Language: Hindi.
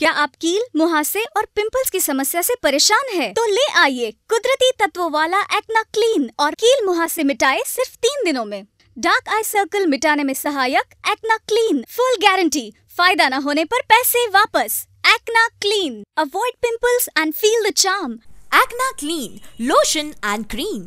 क्या आप कील, मुहासे और पिंपल्स की समस्या से परेशान है? तो ले आइए कुदरती तत्वों वाला एक्ना क्लीन और कील, मुहासे मिटाए सिर्फ़ तीन दिनों में। डार्क आई सर्कल मिटाने में सहायक एक्ना क्लीन। फुल गारंटी, फ़ायदा न होने पर पैसे वापस। Acne clean. Avoid pimples and feel the charm acne clean lotion and cream